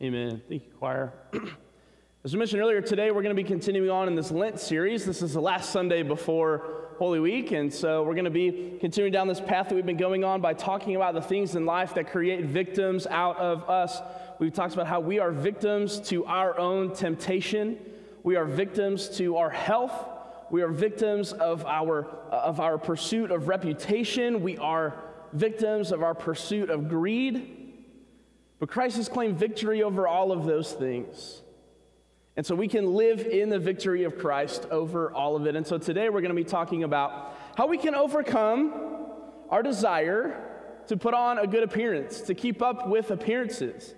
Amen. Thank you, choir. As we mentioned earlier, today we're going to be continuing on in this Lent series. This is the last Sunday before Holy Week, and so we're going to be continuing down this path that we've been going on by talking about the things in life that create victims out of us. We've talked about how we are victims to our own temptation, we are victims to our health, we are victims of our, of our pursuit of reputation, we are victims of our pursuit of greed. But Christ has claimed victory over all of those things. And so we can live in the victory of Christ over all of it. And so today we're going to be talking about how we can overcome our desire to put on a good appearance, to keep up with appearances.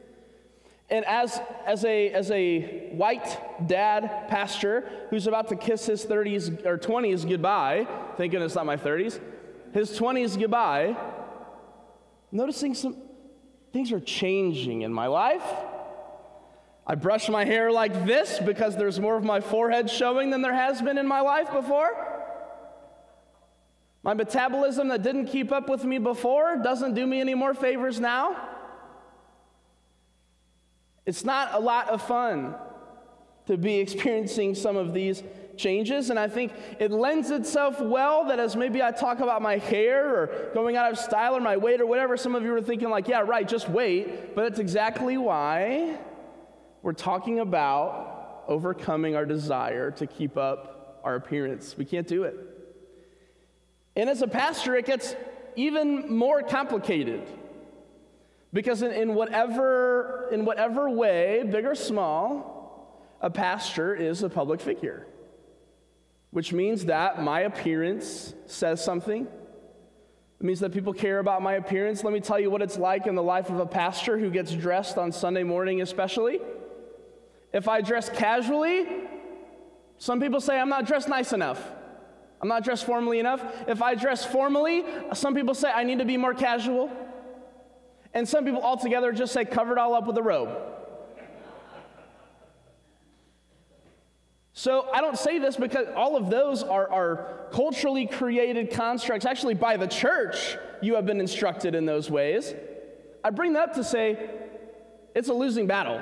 And as, as, a, as a white dad pastor who's about to kiss his 30s or 20s goodbye, thank goodness not my 30s, his 20s goodbye, noticing some things are changing in my life. I brush my hair like this because there's more of my forehead showing than there has been in my life before. My metabolism that didn't keep up with me before doesn't do me any more favors now. It's not a lot of fun to be experiencing some of these changes, and I think it lends itself well that as maybe I talk about my hair or going out of style or my weight or whatever, some of you are thinking, like, yeah, right, just wait. But it's exactly why we're talking about overcoming our desire to keep up our appearance. We can't do it. And as a pastor, it gets even more complicated. Because in, in, whatever, in whatever way, big or small, a pastor is a public figure, which means that my appearance says something. It means that people care about my appearance. Let me tell you what it's like in the life of a pastor who gets dressed on Sunday morning, especially. If I dress casually, some people say I'm not dressed nice enough. I'm not dressed formally enough. If I dress formally, some people say I need to be more casual. And some people altogether just say, cover it all up with a robe. So I don't say this because all of those are, are culturally created constructs. Actually, by the church, you have been instructed in those ways. I bring that up to say it's a losing battle.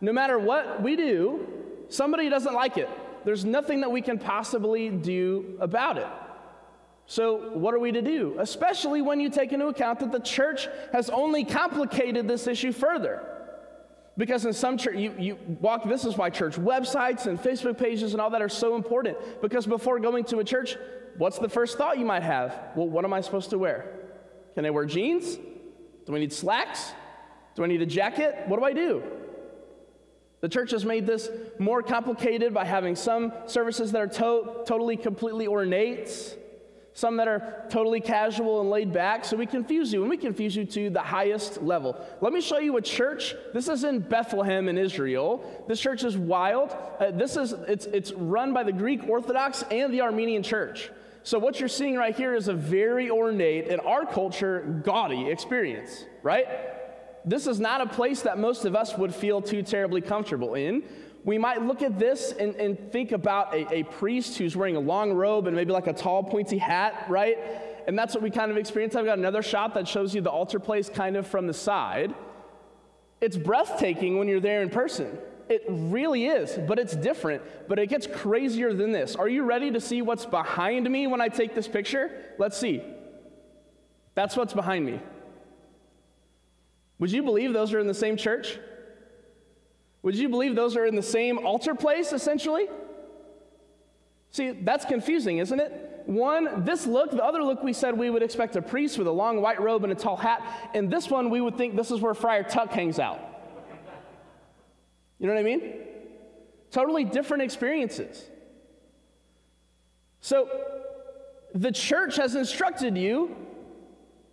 No matter what we do, somebody doesn't like it. There's nothing that we can possibly do about it. So, what are we to do? Especially when you take into account that the church has only complicated this issue further. Because in some church, you, you walk, this is why church websites and Facebook pages and all that are so important. Because before going to a church, what's the first thought you might have? Well, what am I supposed to wear? Can I wear jeans? Do I need slacks? Do I need a jacket? What do I do? The church has made this more complicated by having some services that are to- totally, completely ornate some that are totally casual and laid back. So we confuse you, and we confuse you to the highest level. Let me show you a church. This is in Bethlehem in Israel. This church is wild. Uh, this is it's it's run by the Greek Orthodox and the Armenian Church. So what you're seeing right here is a very ornate, in our culture, gaudy experience, right? This is not a place that most of us would feel too terribly comfortable in we might look at this and, and think about a, a, priest who's wearing a long robe and maybe like a tall, pointy hat, right? And that's what we kind of experience. I've got another shot that shows you the altar place kind of from the side. It's breathtaking when you're there in person. It really is, but it's different. But it gets crazier than this. Are you ready to see what's behind me when I take this picture? Let's see. That's what's behind me. Would you believe those are in the same church? Would you believe those are in the same altar place, essentially? See, that's confusing, isn't it? One, this look, the other look we said we would expect a priest with a long white robe and a tall hat. And this one, we would think this is where Friar Tuck hangs out. You know what I mean? Totally different experiences. So, the church has instructed you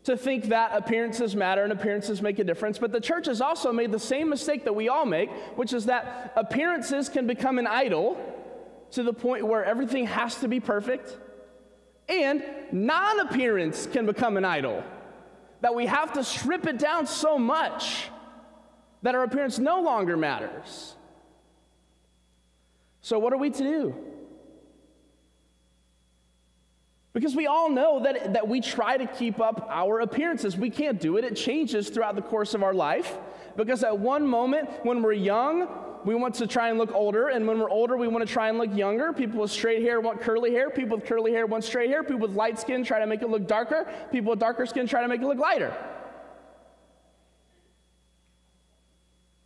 to think that appearances matter and appearances make a difference. But the church has also made the same mistake that we all make, which is that appearances can become an idol to the point where everything has to be perfect, and non appearance can become an idol. That we have to strip it down so much that our appearance no longer matters. So, what are we to do? Because we all know that, that we try to keep up our appearances. We can't do it, it changes throughout the course of our life. Because at one moment, when we're young, we want to try and look older, and when we're older, we want to try and look younger. People with straight hair want curly hair. People with curly hair want straight hair. People with light skin try to make it look darker. People with darker skin try to make it look lighter.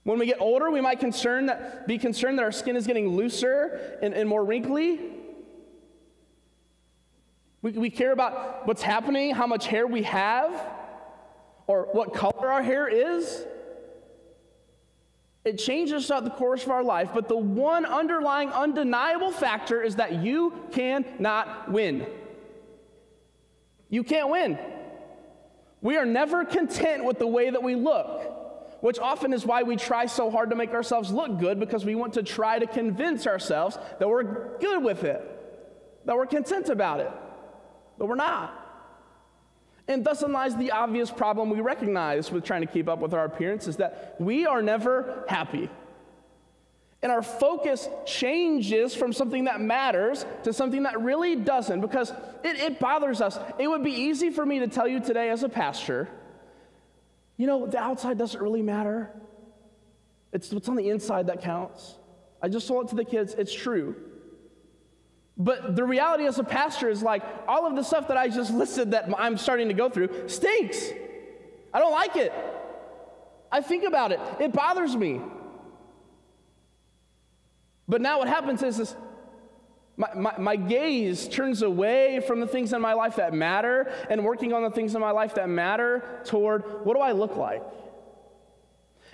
When we get older, we might concern that, be concerned that our skin is getting looser and, and more wrinkly. We, we care about what's happening, how much hair we have, or what color our hair is. It changes throughout the course of our life, but the one underlying undeniable factor is that you cannot win. You can't win. We are never content with the way that we look, which often is why we try so hard to make ourselves look good because we want to try to convince ourselves that we're good with it, that we're content about it, but we're not. And thus lies the obvious problem we recognize with trying to keep up with our appearance is that we are never happy. And our focus changes from something that matters to something that really doesn't because it, it bothers us. It would be easy for me to tell you today as a pastor, you know, the outside doesn't really matter. It's what's on the inside that counts. I just told it to the kids, it's true. But the reality as a pastor is like all of the stuff that I just listed that I'm starting to go through stinks. I don't like it. I think about it, it bothers me. But now what happens is this my, my, my, gaze turns away from the things in my life that matter and working on the things in my life that matter toward what do I look like?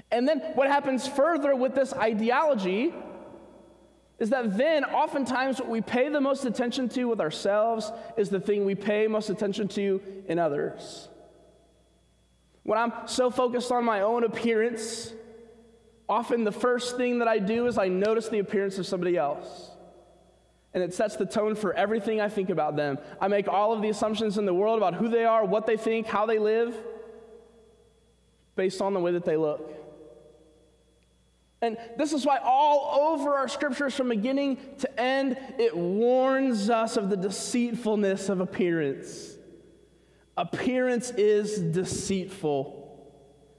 And then what happens further with this ideology is that then oftentimes what we pay the most attention to with ourselves is the thing we pay most attention to in others. When I'm so focused on my own appearance, often the first thing that I do is I notice the appearance of somebody else. And it sets the tone for everything I think about them. I make all of the assumptions in the world about who they are, what they think, how they live, based on the way that they look. And this is why all over our scriptures from beginning to end, it warns us of the deceitfulness of appearance. Appearance is deceitful.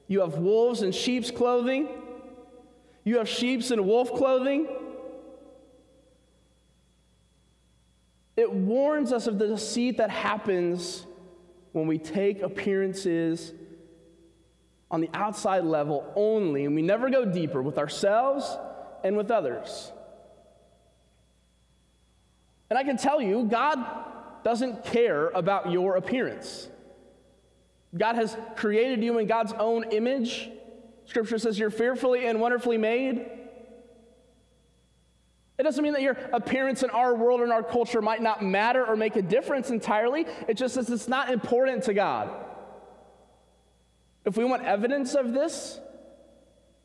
You have wolves in sheep's clothing, you have sheep's in wolf clothing. It warns us of the deceit that happens when we take appearances on the outside level only, and we never go deeper with ourselves and with others. And I can tell you, God doesn't care about your appearance. God has created you in God's own image. Scripture says you're fearfully and wonderfully made. It doesn't mean that your appearance in our world and our culture might not matter or make a difference entirely. It just says it's not important to God. If we want evidence of this,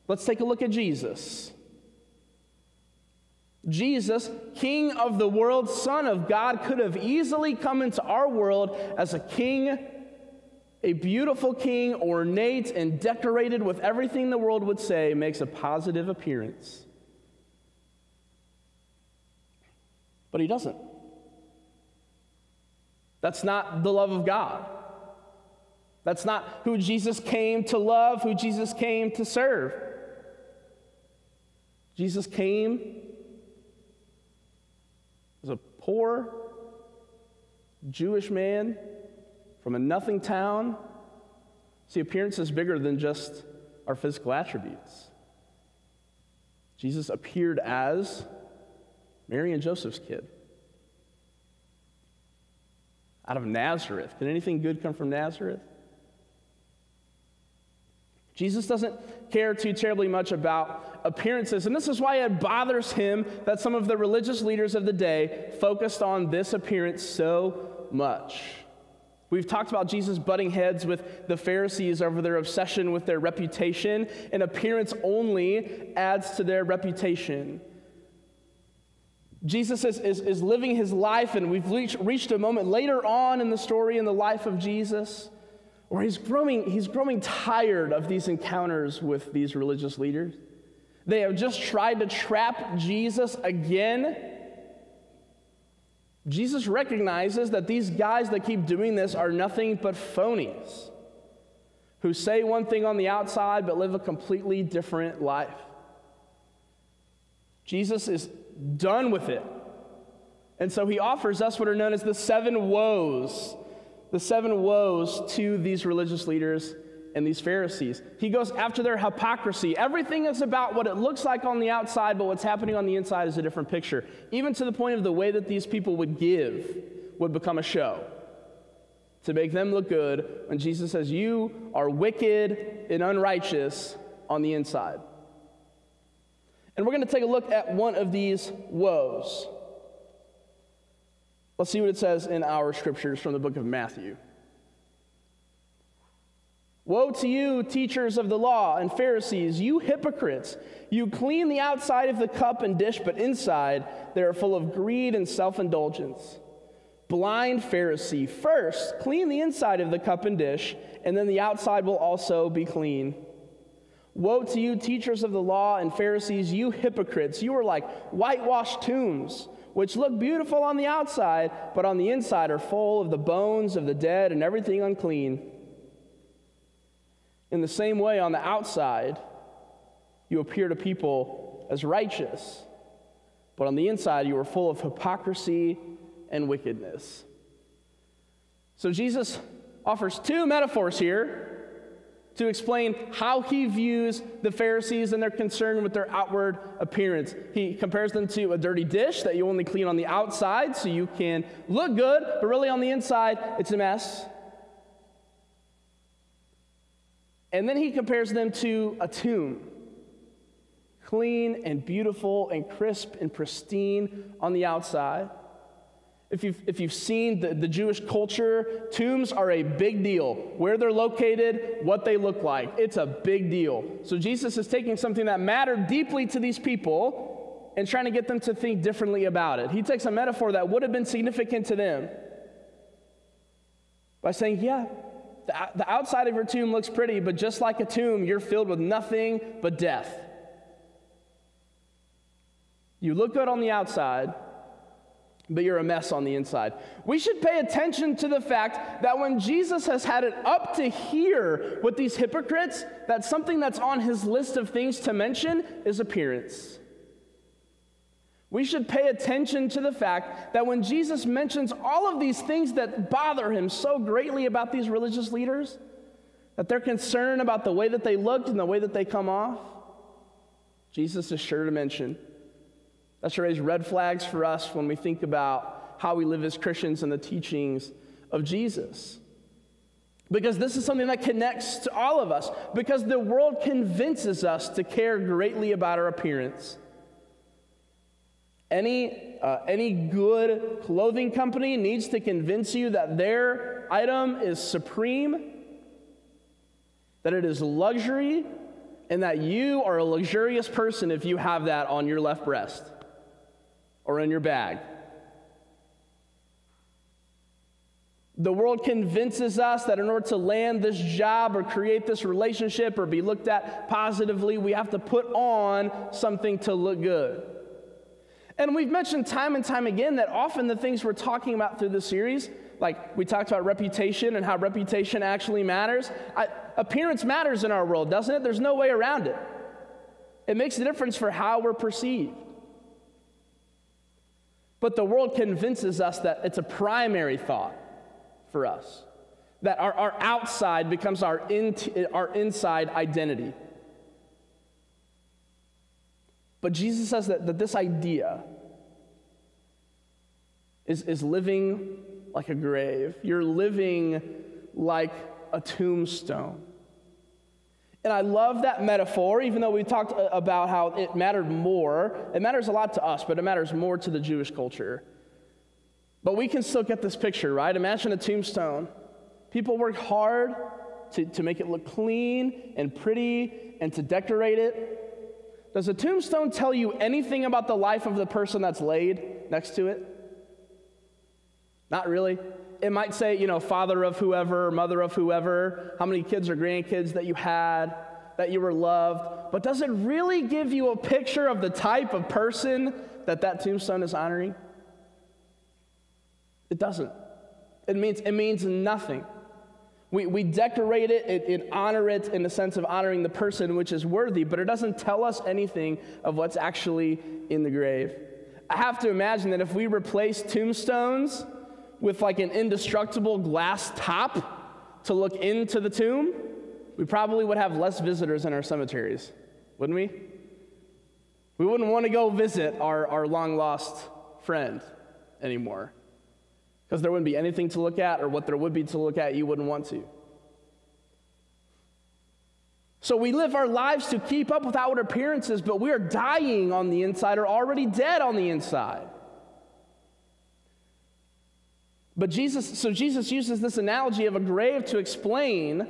let's take a look at Jesus. Jesus, King of the world, Son of God, could have easily come into our world as a king, a beautiful king, ornate and decorated with everything the world would say makes a positive appearance. But he doesn't. That's not the love of God. That's not who Jesus came to love, who Jesus came to serve. Jesus came as a poor Jewish man from a nothing town. See, appearance is bigger than just our physical attributes. Jesus appeared as Mary and Joseph's kid. Out of Nazareth. Can anything good come from Nazareth? Jesus doesn't care too terribly much about appearances, and this is why it bothers him that some of the religious leaders of the day focused on this appearance so much. We've talked about Jesus butting heads with the Pharisees over their obsession with their reputation, and appearance only adds to their reputation. Jesus is, is, is living his life, and we've reached, reached a moment later on in the story in the life of Jesus or he's growing, he's growing tired of these encounters with these religious leaders. They have just tried to trap Jesus again. Jesus recognizes that these guys that keep doing this are nothing but phonies who say one thing on the outside but live a completely different life. Jesus is done with it. And so he offers us what are known as the seven woes, the seven woes to these religious leaders and these Pharisees. He goes after their hypocrisy. Everything is about what it looks like on the outside, but what's happening on the inside is a different picture. Even to the point of the way that these people would give would become a show to make them look good when Jesus says, You are wicked and unrighteous on the inside. And we're going to take a look at one of these woes. Let's see what it says in our scriptures from the book of Matthew. Woe to you, teachers of the law and Pharisees, you hypocrites! You clean the outside of the cup and dish, but inside they are full of greed and self indulgence. Blind Pharisee, first clean the inside of the cup and dish, and then the outside will also be clean. Woe to you, teachers of the law and Pharisees, you hypocrites! You are like whitewashed tombs, which look beautiful on the outside, but on the inside are full of the bones of the dead and everything unclean. In the same way, on the outside, you appear to people as righteous, but on the inside, you are full of hypocrisy and wickedness. So, Jesus offers two metaphors here to explain how he views the Pharisees and their concern with their outward appearance. He compares them to a dirty dish that you only clean on the outside so you can look good, but really on the inside, it's a mess. And then he compares them to a tomb clean and beautiful and crisp and pristine on the outside. If you've, if you've seen the, the Jewish culture, tombs are a big deal. Where they're located, what they look like. It's a big deal. So Jesus is taking something that mattered deeply to these people and trying to get them to think differently about it. He takes a metaphor that would have been significant to them by saying, Yeah, the, the outside of your tomb looks pretty, but just like a tomb, you're filled with nothing but death. You look good on the outside, but you're a mess on the inside. We should pay attention to the fact that when Jesus has had it up to here with these hypocrites, that something that's on his list of things to mention is appearance. We should pay attention to the fact that when Jesus mentions all of these things that bother him so greatly about these religious leaders, that they're concerned about the way that they looked and the way that they come off, Jesus is sure to mention. That should raise red flags for us when we think about how we live as Christians and the teachings of Jesus. Because this is something that connects to all of us, because the world convinces us to care greatly about our appearance. Any, uh, any good clothing company needs to convince you that their item is supreme, that it is luxury, and that you are a luxurious person if you have that on your left breast or in your bag. The world convinces us that in order to land this job or create this relationship or be looked at positively, we have to put on something to look good. And we've mentioned time and time again that often the things we're talking about through the series, like we talked about reputation and how reputation actually matters, I, appearance matters in our world, doesn't it? There's no way around it. It makes a difference for how we're perceived. But the world convinces us that it's a primary thought for us, that our, our outside becomes our, in, our inside identity. But Jesus says that, that this idea is, is living like a grave. You're living like a tombstone. And I love that metaphor, even though we talked uh, about how it mattered more. It matters a lot to us, but it matters more to the Jewish culture. But we can still get this picture, right? Imagine a tombstone. People work hard to, to make it look clean and pretty and to decorate it. Does a tombstone tell you anything about the life of the person that's laid next to it? Not really. It might say, you know, father of whoever, mother of whoever, how many kids or grandkids that you had, that you were loved. But does it really give you a picture of the type of person that that tombstone is honoring? It doesn't. It means, it means nothing. We, we decorate it and honor it in the sense of honoring the person which is worthy, but it doesn't tell us anything of what's actually in the grave. I have to imagine that if we replace tombstones with like an indestructible glass top to look into the tomb, we probably would have less visitors in our cemeteries, wouldn't we? We wouldn't want to go visit our, our long lost friend anymore because there wouldn't be anything to look at, or what there would be to look at, you wouldn't want to. So we live our lives to keep up with outward appearances, but we are dying on the inside or already dead on the inside. But Jesus, so Jesus uses this analogy of a grave to explain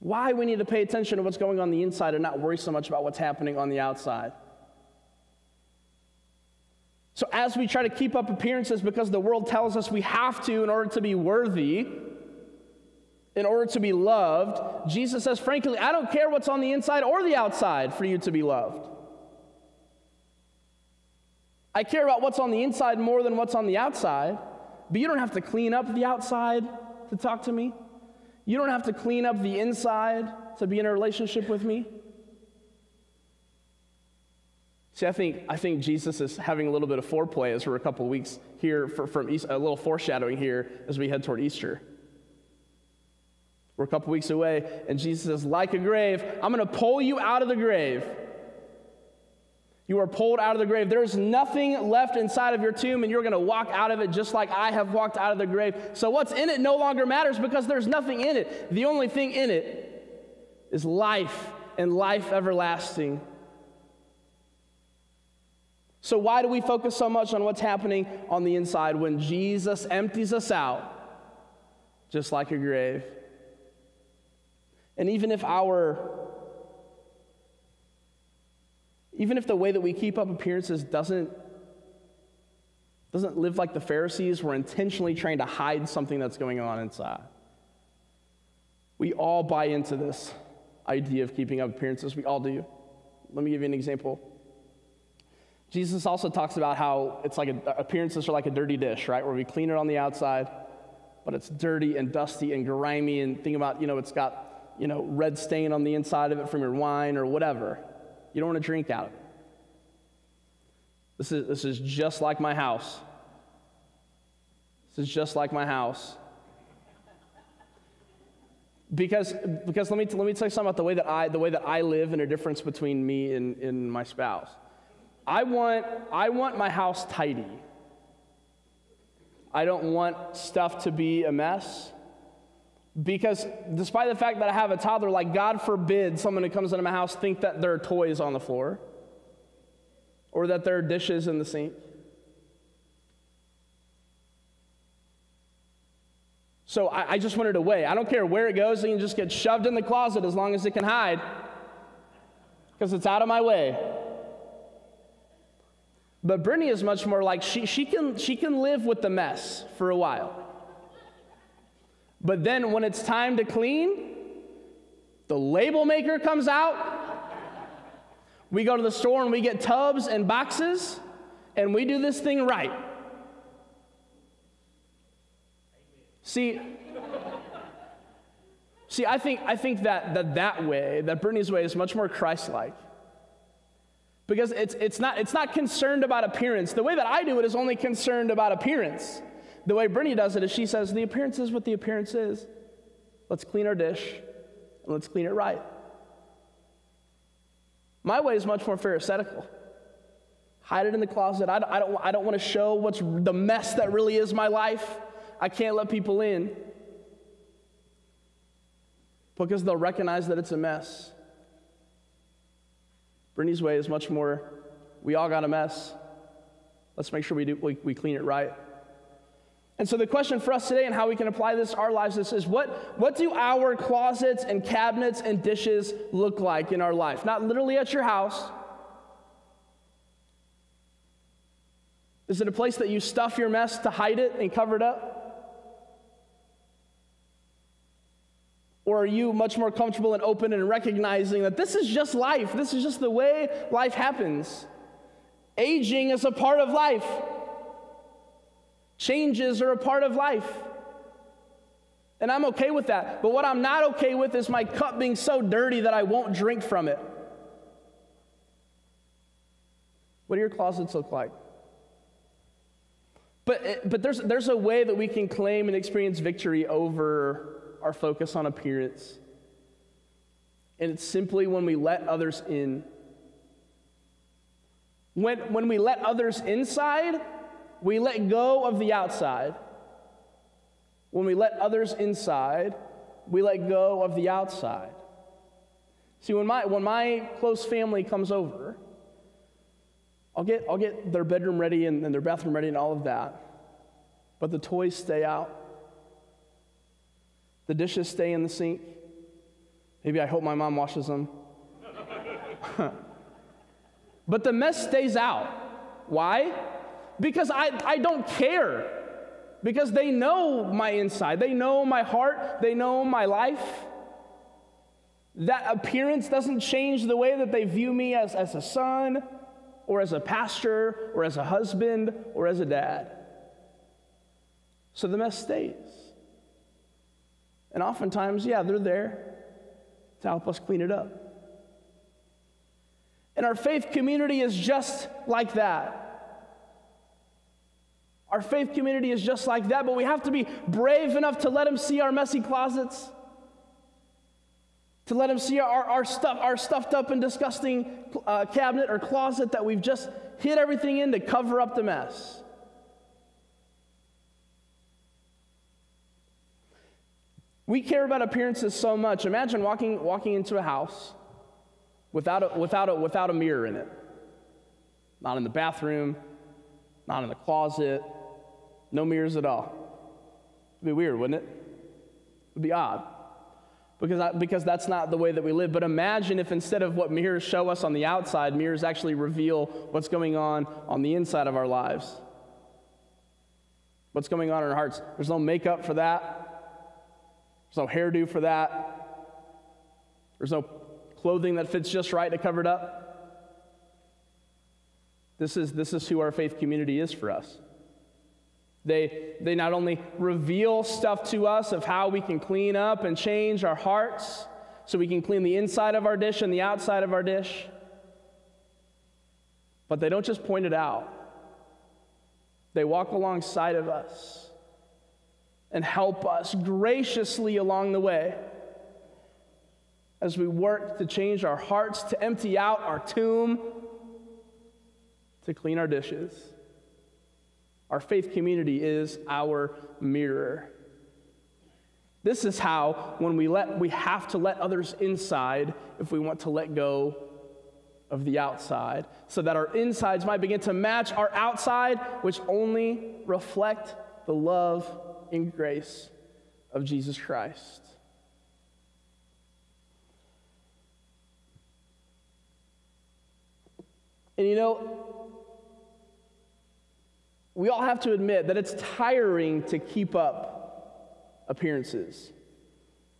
why we need to pay attention to what's going on the inside and not worry so much about what's happening on the outside. So, as we try to keep up appearances because the world tells us we have to in order to be worthy, in order to be loved, Jesus says, frankly, I don't care what's on the inside or the outside for you to be loved. I care about what's on the inside more than what's on the outside, but you don't have to clean up the outside to talk to me. You don't have to clean up the inside to be in a relationship with me. See, I think, I think Jesus is having a little bit of foreplay as we're a couple weeks here for, from East, a little foreshadowing here as we head toward Easter. We're a couple weeks away, and Jesus says, like a grave, I'm going to pull you out of the grave. You are pulled out of the grave. There's nothing left inside of your tomb, and you're going to walk out of it just like I have walked out of the grave. So, what's in it no longer matters because there's nothing in it. The only thing in it is life and life everlasting. So, why do we focus so much on what's happening on the inside when Jesus empties us out just like a grave? And even if our even if the way that we keep up appearances doesn't doesn't live like the Pharisees, we're intentionally trying to hide something that's going on inside. We all buy into this idea of keeping up appearances. We all do. Let me give you an example. Jesus also talks about how it's like a, appearances are like a dirty dish, right? Where we clean it on the outside, but it's dirty and dusty and grimy. And think about, you know, it's got, you know, red stain on the inside of it from your wine or whatever. You don't want to drink out of it. This is, this is just like my house. This is just like my house. Because, because let, me, let me tell you something about the way that I, the way that I live and a difference between me and, and my spouse. I want, I want my house tidy. I don't want stuff to be a mess. Because despite the fact that I have a toddler, like God forbid someone who comes into my house think that there are toys on the floor or that there are dishes in the sink. So I, I just want it away. I don't care where it goes, it can just get shoved in the closet as long as it can hide because it's out of my way. But Brittany is much more like she, she, can, she can live with the mess for a while. But then when it's time to clean, the label maker comes out. We go to the store and we get tubs and boxes, and we do this thing right. See, see, I think, I think that, that that way, that Brittany's way, is much more Christ like. Because it's, it's, not, it's not concerned about appearance. The way that I do it is only concerned about appearance. The way Brittany does it is she says, the appearance is what the appearance is. Let's clean our dish and let's clean it right. My way is much more pharisaical. Hide it in the closet. I, I don't, I don't want to show what's the mess that really is my life. I can't let people in because they'll recognize that it's a mess. Brittany's way is much more, we all got a mess. Let's make sure we, do, we, we clean it right. And so the question for us today and how we can apply this to our lives is, is what, what do our closets and cabinets and dishes look like in our life? Not literally at your house. Is it a place that you stuff your mess to hide it and cover it up? Or are you much more comfortable and open and recognizing that this is just life? This is just the way life happens. Aging is a part of life. Changes are a part of life. And I'm okay with that. But what I'm not okay with is my cup being so dirty that I won't drink from it. What do your closets look like? But, eh, but there's, there's a way that we can claim and experience victory over our focus on appearance. And it's simply when we let others in. When, when we let others inside, we let go of the outside. When we let others inside, we let go of the outside. See, when my, when my close family comes over, I'll get, I'll get their bedroom ready and, and their bathroom ready and all of that. But the toys stay out. The dishes stay in the sink. Maybe I hope my mom washes them. but the mess stays out. Why? Because I, I don't care. Because they know my inside, they know my heart, they know my life. That appearance doesn't change the way that they view me as, as a son, or as a pastor, or as a husband, or as a dad. So the mess stays. And oftentimes, yeah, they're there to help us clean it up. And our faith community is just like that. Our faith community is just like that, but we have to be brave enough to let them see our messy closets, to let them see our, our, stuff, our stuffed up and disgusting uh, cabinet or closet that we've just hid everything in to cover up the mess. We care about appearances so much. Imagine walking, walking into a house without a, without, a, without a mirror in it. Not in the bathroom, not in the closet, no mirrors at all. It'd be weird, wouldn't it? It'd be odd. Because, I, because that's not the way that we live. But imagine if instead of what mirrors show us on the outside, mirrors actually reveal what's going on on the inside of our lives. What's going on in our hearts. There's no makeup for that. There's no hairdo for that. There's no clothing that fits just right to cover it up. This is, this is who our faith community is for us. They, they not only reveal stuff to us of how we can clean up and change our hearts so we can clean the inside of our dish and the outside of our dish, but they don't just point it out. They walk alongside of us and help us graciously along the way as we work to change our hearts, to empty out our tomb, to clean our dishes. Our faith community is our mirror. This is how, when we let, we have to let others inside if we want to let go of the outside, so that our insides might begin to match our outside, which only reflect the love and grace of Jesus Christ. And you know, we all have to admit that it's tiring to keep up appearances,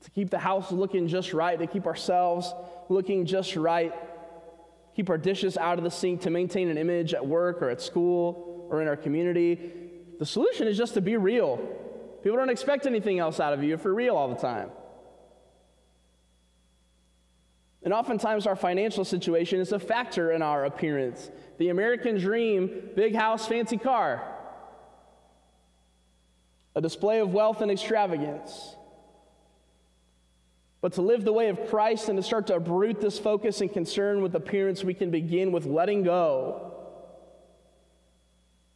to keep the house looking just right, to keep ourselves looking just right, keep our dishes out of the sink, to maintain an image at work or at school or in our community. The solution is just to be real. People don't expect anything else out of you if you're real all the time. And oftentimes, our financial situation is a factor in our appearance. The American dream big house, fancy car, a display of wealth and extravagance. But to live the way of Christ and to start to uproot this focus and concern with appearance, we can begin with letting go.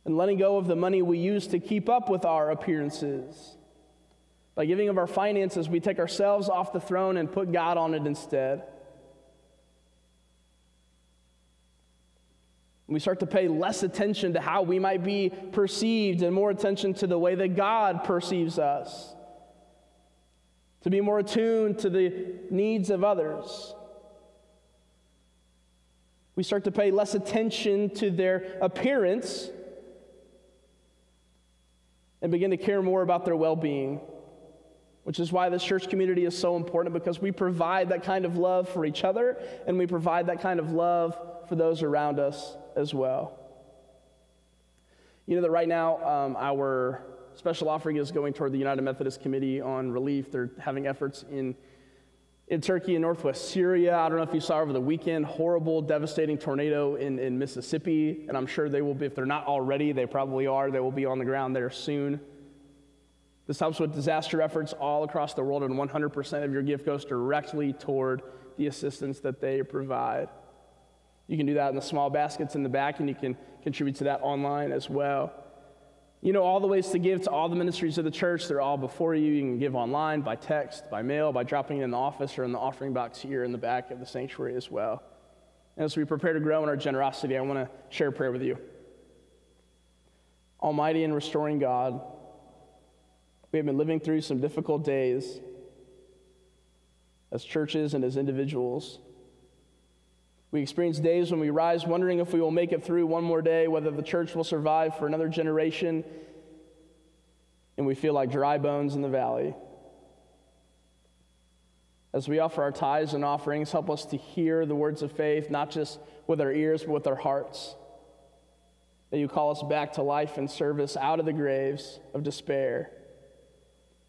And letting go of the money we use to keep up with our appearances. By giving of our finances, we take ourselves off the throne and put God on it instead. We start to pay less attention to how we might be perceived and more attention to the way that God perceives us. To be more attuned to the needs of others. We start to pay less attention to their appearance and begin to care more about their well being. Which is why this church community is so important because we provide that kind of love for each other and we provide that kind of love for those around us as well. You know that right now um, our special offering is going toward the United Methodist Committee on Relief. They're having efforts in in Turkey and northwest Syria. I don't know if you saw over the weekend, horrible, devastating tornado in, in Mississippi. And I'm sure they will be, if they're not already, they probably are. They will be on the ground there soon. This helps with disaster efforts all across the world, and 100% of your gift goes directly toward the assistance that they provide. You can do that in the small baskets in the back, and you can contribute to that online as well. You know, all the ways to give to all the ministries of the church, they're all before you. You can give online, by text, by mail, by dropping it in the office or in the offering box here in the back of the sanctuary as well. And as we prepare to grow in our generosity, I want to share a prayer with you. Almighty and restoring God, we have been living through some difficult days as churches and as individuals. We experience days when we rise wondering if we will make it through one more day, whether the church will survive for another generation, and we feel like dry bones in the valley. As we offer our tithes and offerings, help us to hear the words of faith, not just with our ears, but with our hearts. That you call us back to life and service out of the graves of despair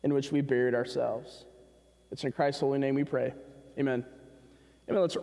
in which we buried ourselves. It's in Christ's holy name we pray. Amen. Amen. Let's